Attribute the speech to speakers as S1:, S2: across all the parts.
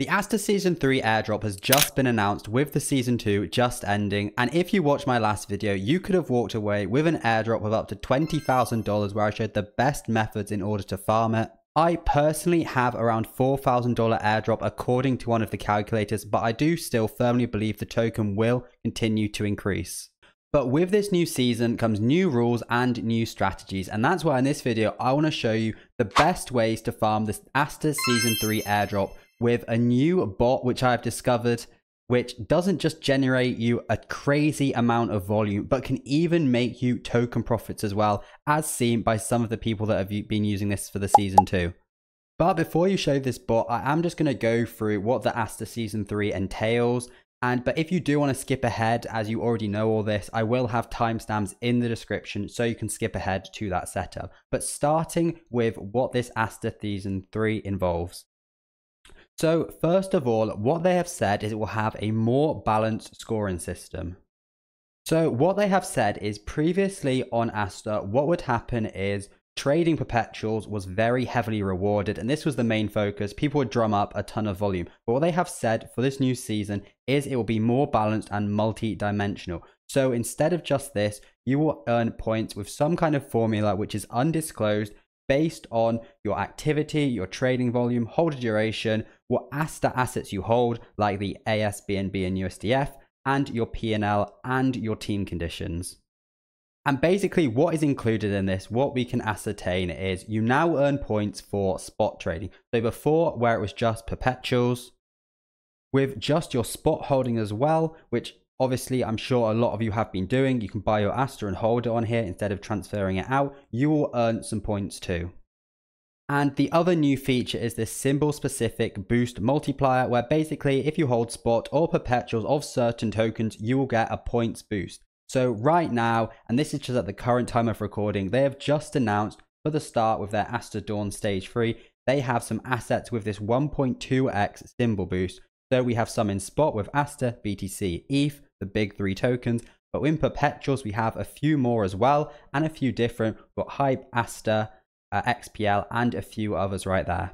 S1: The Aster Season 3 airdrop has just been announced with the Season 2 just ending, and if you watched my last video, you could have walked away with an airdrop of up to $20,000 where I showed the best methods in order to farm it. I personally have around $4,000 airdrop according to one of the calculators, but I do still firmly believe the token will continue to increase. But with this new season comes new rules and new strategies. And that's why in this video, I want to show you the best ways to farm this Aster Season 3 airdrop with a new bot which I've discovered which doesn't just generate you a crazy amount of volume, but can even make you token profits as well, as seen by some of the people that have been using this for the season two. But before you show this bot, I am just going to go through what the Aster Season 3 entails. And but if you do want to skip ahead, as you already know all this, I will have timestamps in the description so you can skip ahead to that setup. But starting with what this Aster Season 3 involves. So first of all, what they have said is it will have a more balanced scoring system. So what they have said is previously on Aster, what would happen is trading perpetuals was very heavily rewarded and this was the main focus. People would drum up a ton of volume. But what they have said for this new season is it will be more balanced and multi-dimensional. So instead of just this, you will earn points with some kind of formula which is undisclosed based on your activity, your trading volume, holder duration, what Aster assets you hold, like the ASBNB and USDF, and your PNL and your team conditions. And basically, what is included in this, what we can ascertain is you now earn points for spot trading. So before, where it was just perpetuals, with just your spot holding as well, which obviously I'm sure a lot of you have been doing. You can buy your Aster and hold it on here instead of transferring it out. You will earn some points too. And the other new feature is this symbol specific boost multiplier where basically if you hold spot or perpetuals of certain tokens, you will get a points boost. So right now, and this is just at the current time of recording, they have just announced for the start with their Aster Dawn Stage 3, they have some assets with this 1.2x symbol boost. So we have some in spot with Aster, BTC, ETH, the big three tokens, but in perpetuals we have a few more as well and a few different, but Hype, Aster, uh, XPL, and a few others right there.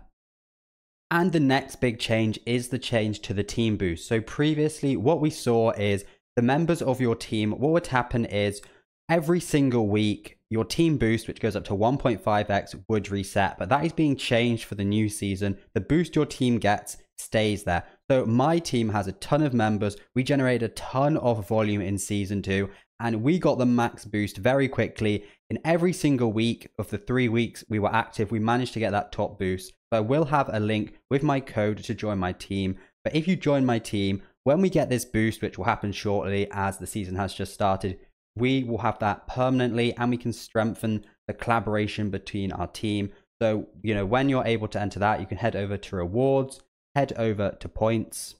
S1: And the next big change is the change to the team boost. So previously, what we saw is the members of your team, what would happen is every single week, your team boost, which goes up to 1.5x, would reset. But that is being changed for the new season. The boost your team gets stays there. So my team has a ton of members. We generated a ton of volume in season two, and we got the max boost very quickly. In every single week of the three weeks we were active, we managed to get that top boost. So I will have a link with my code to join my team. But if you join my team, when we get this boost, which will happen shortly as the season has just started, we will have that permanently and we can strengthen the collaboration between our team. So, you know, when you're able to enter that, you can head over to rewards, head over to points,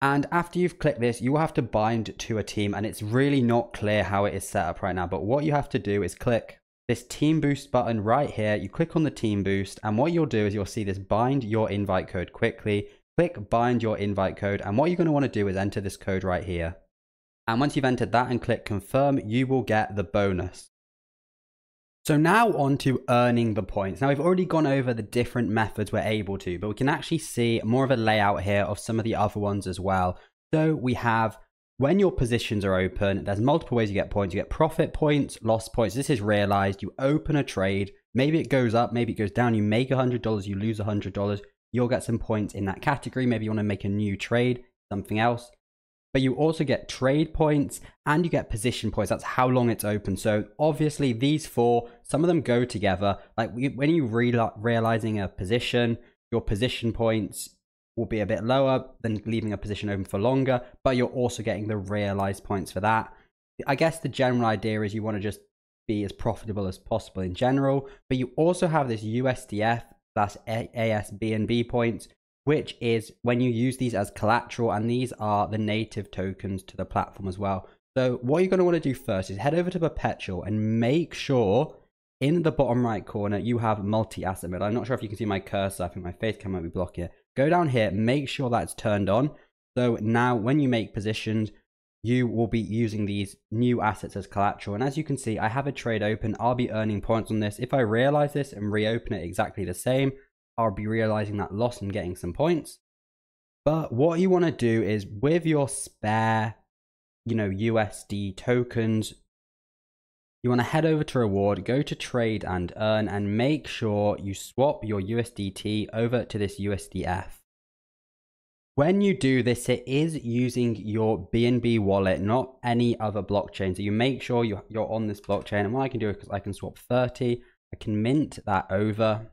S1: and after you've clicked this, you will have to bind to a team and it's really not clear how it is set up right now. But what you have to do is click this team boost button right here. You click on the team boost and what you'll do is you'll see this bind your invite code quickly. Click bind your invite code. And what you're going to want to do is enter this code right here. And once you've entered that and click confirm, you will get the bonus. So now on to earning the points. Now we've already gone over the different methods we're able to, but we can actually see more of a layout here of some of the other ones as well. So we have when your positions are open, there's multiple ways you get points. You get profit points, loss points. This is realized. You open a trade. Maybe it goes up, maybe it goes down. You make $100, you lose $100. You'll get some points in that category. Maybe you want to make a new trade, something else but you also get trade points and you get position points. That's how long it's open. So obviously these four, some of them go together. Like when you real realizing a position, your position points will be a bit lower than leaving a position open for longer, but you're also getting the realized points for that. I guess the general idea is you want to just be as profitable as possible in general, but you also have this USDF, that's ASBNB points, which is when you use these as collateral, and these are the native tokens to the platform as well. So what you're going to want to do first is head over to Perpetual and make sure in the bottom right corner you have multi-asset mode. I'm not sure if you can see my cursor. I think my face cam might be blocking it. Go down here, make sure that's turned on. So now when you make positions, you will be using these new assets as collateral. And as you can see, I have a trade open. I'll be earning points on this. If I realize this and reopen it exactly the same, I'll be realizing that loss and getting some points. But what you want to do is with your spare, you know, USD tokens, you want to head over to reward, go to trade and earn, and make sure you swap your USDT over to this USDF. When you do this, it is using your BNB wallet, not any other blockchain. So you make sure you're, you're on this blockchain. And what I can do is I can swap 30, I can mint that over.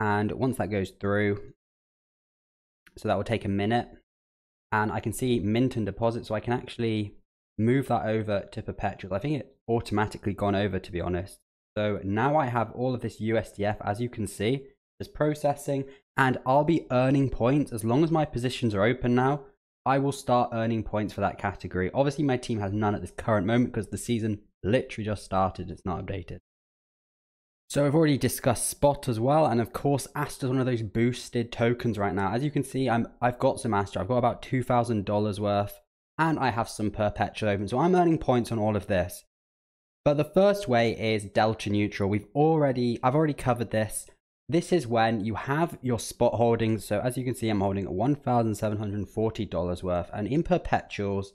S1: And once that goes through, so that will take a minute. And I can see mint and deposit, so I can actually move that over to perpetual. I think it automatically gone over to be honest. So now I have all of this USDF as you can see, it's processing and I'll be earning points as long as my positions are open now. I will start earning points for that category. Obviously my team has none at this current moment because the season literally just started. It's not updated. So I've already discussed Spot as well, and of course Aster is one of those boosted tokens right now. As you can see, I'm I've got some Aster. I've got about two thousand dollars worth and I have some perpetual open. So I'm earning points on all of this. But the first way is delta neutral. We've already, I've already covered this. This is when you have your spot holdings. So as you can see, I'm holding $1,740 worth. And in perpetuals,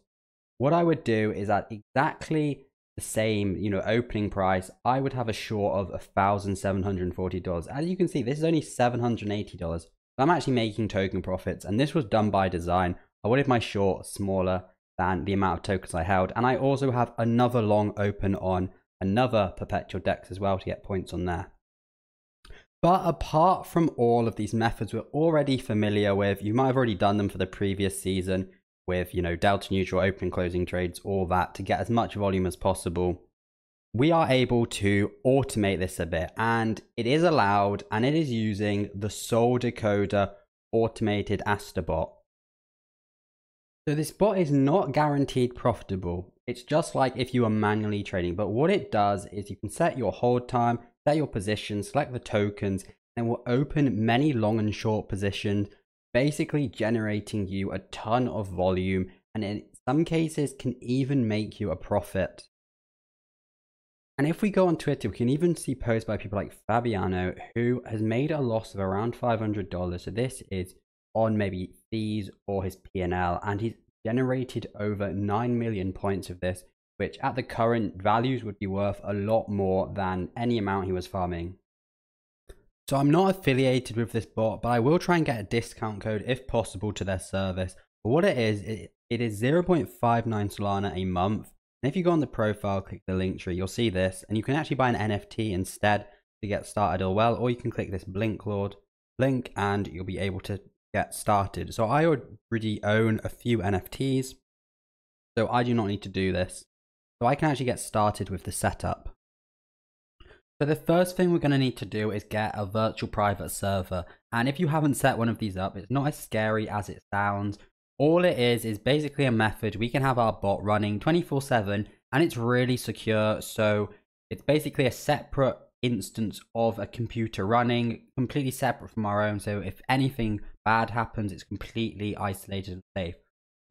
S1: what I would do is at exactly the same, you know, opening price, I would have a short of $1,740. As you can see, this is only $780. I'm actually making token profits. And this was done by design. I wanted my short smaller than the amount of tokens I held. And I also have another long open on another perpetual dex as well to get points on there. But apart from all of these methods we're already familiar with, you might have already done them for the previous season with, you know, delta neutral opening closing trades, all that to get as much volume as possible. We are able to automate this a bit and it is allowed and it is using the Sol Decoder automated Asterbot. So this bot is not guaranteed profitable. It's just like if you are manually trading. But what it does is you can set your hold time, set your position, select the tokens, and will open many long and short positions, basically generating you a ton of volume and in some cases can even make you a profit. And if we go on Twitter, we can even see posts by people like Fabiano, who has made a loss of around $500. So this is on maybe fees or his P&L and he's generated over 9 million points of this which at the current values would be worth a lot more than any amount he was farming. So I'm not affiliated with this bot, but I will try and get a discount code if possible to their service. But what it is, it, it is 0.59 Solana a month. And if you go on the profile, click the link tree, you'll see this. And you can actually buy an NFT instead to get started or well. Or you can click this Blinkord link and you'll be able to get started. So I already own a few NFTs, so I do not need to do this. So I can actually get started with the setup. So the first thing we're going to need to do is get a virtual private server. And if you haven't set one of these up, it's not as scary as it sounds. All it is is basically a method we can have our bot running 24 7 and it's really secure. So it's basically a separate instance of a computer running completely separate from our own. So if anything bad happens, it's completely isolated and safe.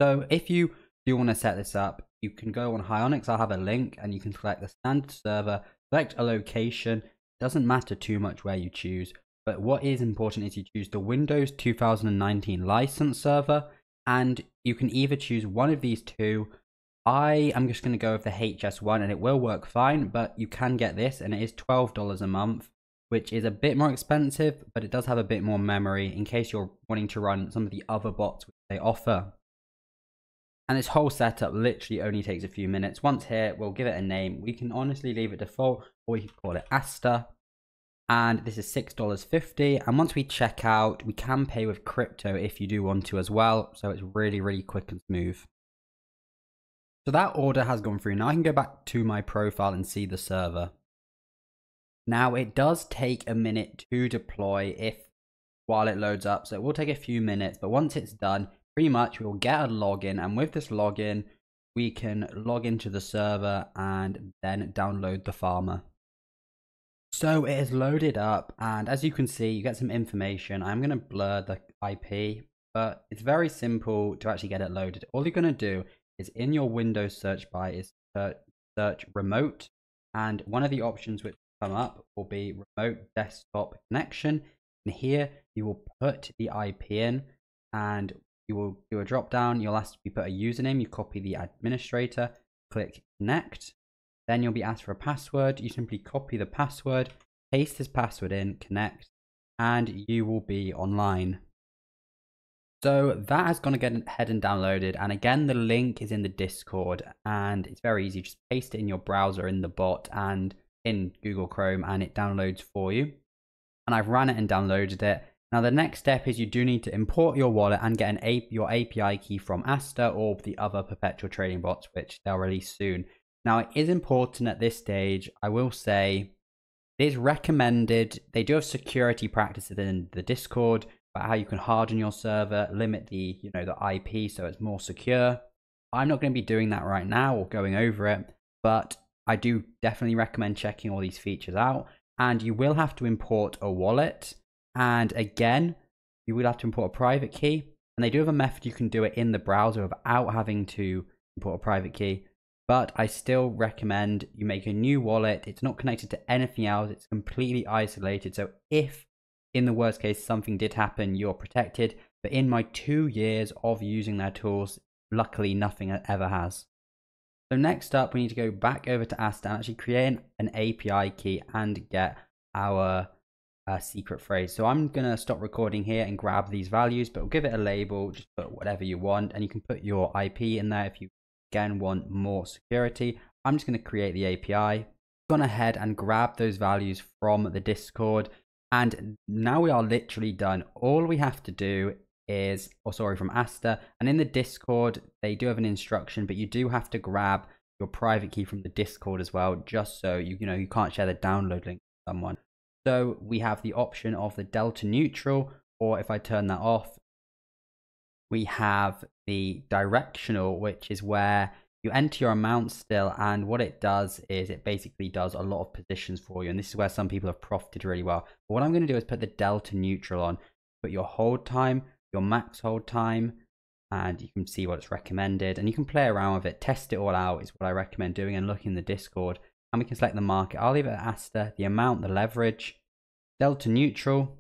S1: So if you do want to set this up, you can go on Hyonix. I'll have a link and you can select the standard server, select a location. Doesn't matter too much where you choose. But what is important is you choose the Windows 2019 license server and you can either choose one of these two I am just going to go with the HS1 and it will work fine, but you can get this and it is $12 a month, which is a bit more expensive, but it does have a bit more memory in case you're wanting to run some of the other bots which they offer. And this whole setup literally only takes a few minutes. Once here, we'll give it a name. We can honestly leave it default or we can call it Aster. And this is $6.50. And once we check out, we can pay with crypto if you do want to as well. So it's really, really quick and smooth. So that order has gone through. Now I can go back to my profile and see the server. Now it does take a minute to deploy if while it loads up. So it will take a few minutes, but once it's done, pretty much we'll get a login. And with this login, we can log into the server and then download the farmer. So it is loaded up and as you can see, you get some information. I'm going to blur the IP, but it's very simple to actually get it loaded. All you're going to do is in your Windows search bar is search remote and one of the options which come up will be remote desktop connection and here you will put the IP in and you will do a drop down. You'll ask to put a username. You copy the administrator, click connect. Then you'll be asked for a password. You simply copy the password, paste this password in, connect, and you will be online. So that has gone to get ahead and downloaded. And again, the link is in the Discord and it's very easy. Just paste it in your browser in the bot and in Google Chrome and it downloads for you. And I've ran it and downloaded it. Now the next step is you do need to import your wallet and get an A your API key from Aster or the other perpetual trading bots, which they'll release soon. Now it is important at this stage, I will say, it is recommended. They do have security practices in the Discord about how you can harden your server, limit the you know the IP so it's more secure. I'm not going to be doing that right now or going over it, but I do definitely recommend checking all these features out. And you will have to import a wallet. And again, you will have to import a private key. And they do have a method you can do it in the browser without having to import a private key. But I still recommend you make a new wallet. It's not connected to anything else. It's completely isolated. So if in the worst case something did happen, you're protected. But in my two years of using their tools, luckily nothing ever has. So next up, we need to go back over to Aster and actually create an API key and get our uh, secret phrase. So I'm going to stop recording here and grab these values, but we'll give it a label, just put whatever you want, and you can put your IP in there if you again want more security. I'm just going to create the API. Gone ahead and grab those values from the Discord and now we are literally done. All we have to do is, or oh, sorry, from Aster. And in the Discord, they do have an instruction, but you do have to grab your private key from the Discord as well, just so you, you know, you can't share the download link with someone. So we have the option of the delta neutral, or if I turn that off, we have the directional, which is where you enter your amount still and what it does is it basically does a lot of positions for you. And this is where some people have profited really well. But what i'm going to do is put the delta neutral on. Put your hold time your max hold time and you can see what's recommended. And you can play around with it. Test it all out is what i recommend doing and look in the discord and we can select the market i'll leave it at aster the amount the leverage delta neutral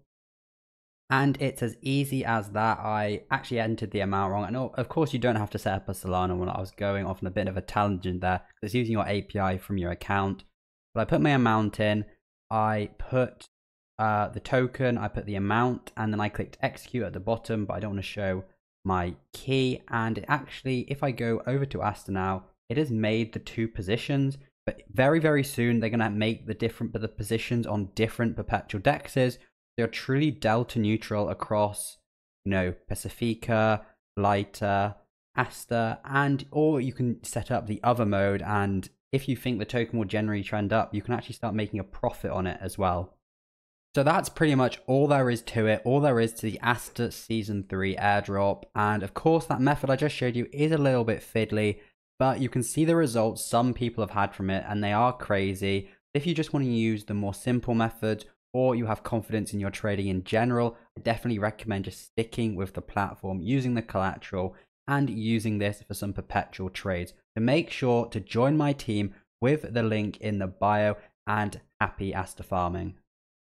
S1: and it's as easy as that. I actually entered the amount wrong. And of course, you don't have to set up a Solana when I was going off on a bit of a tangent there. It's using your API from your account. But I put my amount in. I put uh, the token, I put the amount, and then I clicked execute at the bottom, but I don't want to show my key. And it actually, if I go over to Aster now, it has made the two positions. But very, very soon, they're going to make the different the positions on different perpetual dexes they're truly delta neutral across, you know, Pacifica, Lighter, Aster, and or you can set up the other mode and if you think the token will generally trend up, you can actually start making a profit on it as well. So that's pretty much all there is to it. All there is to the Aster Season 3 airdrop. And of course, that method I just showed you is a little bit fiddly, but you can see the results some people have had from it, and they are crazy. If you just want to use the more simple method, or you have confidence in your trading in general, I definitely recommend just sticking with the platform, using the collateral, and using this for some perpetual trades. So make sure to join my team with the link in the bio and happy Aster farming.